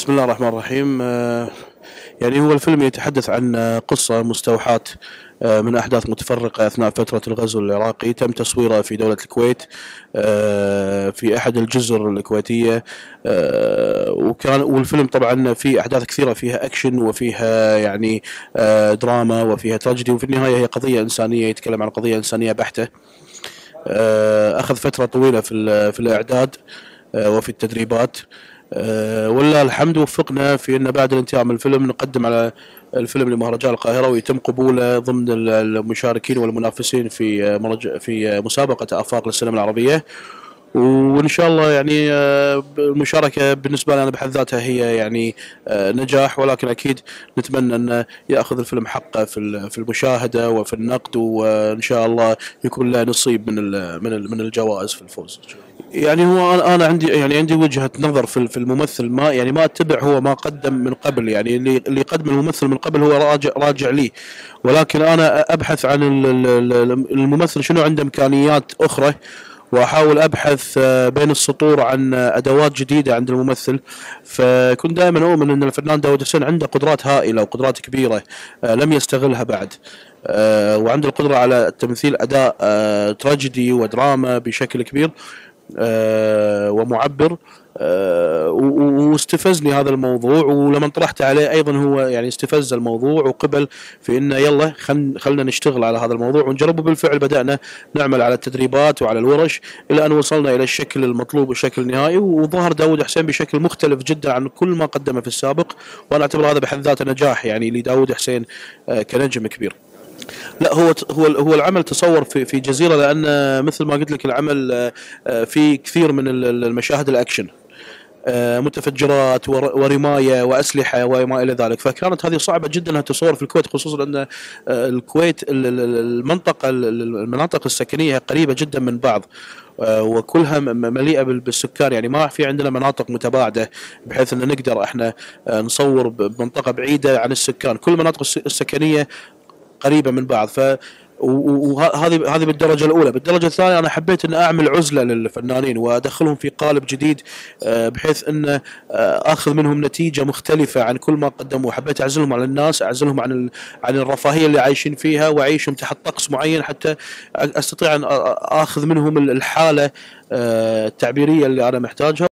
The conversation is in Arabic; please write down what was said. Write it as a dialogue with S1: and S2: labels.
S1: بسم الله الرحمن الرحيم. آه، يعني هو الفيلم يتحدث عن قصة مستوحاة آه، من أحداث متفرقة أثناء فترة الغزو العراقي. تم تصويرها في دولة الكويت آه، في أحد الجزر الكويتية وكان والفيلم طبعا في أحداث كثيرة فيها أكشن وفيها يعني دراما وفيها تراجيدي وفي النهاية هي قضية إنسانية يتكلم عن قضية إنسانية بحتة. أخذ فترة طويلة في في الإعداد وفي التدريبات. ولله الحمد وفقنا في إن بعد الانتهاء من الفيلم نقدم على الفيلم لمهرجان القاهرة ويتم قبوله ضمن المشاركين والمنافسين في في مسابقة آفاق للسينما العربية. وإن شاء الله يعني آه، المشاركه بالنسبة لنا بحد ذاتها هي يعني آه، نجاح. ولكن أكيد نتمنى أن يأخذ الفيلم حقه في في المشاهدة وفي النقد. وإن شاء الله يكون له نصيب من من من الجوائز في الفوز. يعني هو أنا عندي يعني عندي وجهة نظر في في الممثل. ما يعني ما أتبع هو ما قدم من قبل. يعني اللي قدم الممثل من قبل هو راجع راجع لي. ولكن أنا أبحث عن الممثل شنو عنده إمكانيات أخرى. وأحاول أبحث آه، بين السطور عن أدوات جديدة عند الممثل. فكنت دائما أؤمن أن الفنان داود حسين عنده قدرات هائلة وقدرات كبيرة آه، لم يستغلها بعد. آه، وعنده القدرة على تمثيل أداء تراجيدي ودراما بشكل كبير ومعبر آه، واستفزني هذا الموضوع ولما طرحت عليه أيضا هو يعني استفز الموضوع وقبل في إنه يلا خلنا نشتغل على هذا الموضوع ونجرب وبالفعل بدأنا نعمل على التدريبات وعلى الورش إلى أن وصلنا إلى الشكل المطلوب والشكل النهائي وظهر داود حسين بشكل مختلف جدا عن كل ما قدمه في السابق وأنا أعتبر هذا بحد ذاته نجاح يعني لداود حسين آه، كنجم كبير. لا هو هو هو العمل تصور في في جزيرة لأن مثل ما قلت لك العمل آه، في كثير من المشاهد الأكشن آه، متفجرات ورماية وأسلحة وما إلى ذلك. فكانت هذه صعبة جدا أنها تصور في الكويت خصوصا أن آه، الكويت المنطقة المناطق السكنية قريبة جدا من بعض وكلها مليئة بالسكان. يعني ما في عندنا مناطق متباعدة بحيث أن نقدر إحنا نصور بمنطقة بعيدة عن السكان. كل المناطق السكنية قريبة من بعض. ف وهذه هذه بالدرجة الأولى، بالدرجة الثانية أنا حبيت ان أعمل عزلة للفنانين وأدخلهم في قالب جديد آه، بحيث إن آه، أخذ منهم نتيجة مختلفة عن كل ما قدموا، حبيت أعزلهم عن الناس، أعزلهم عن عن الرفاهية اللي عايشين فيها وأعيشهم تحت طقس معين حتى أستطيع أن أخذ منهم الحالة آه، التعبيرية اللي أنا محتاجها.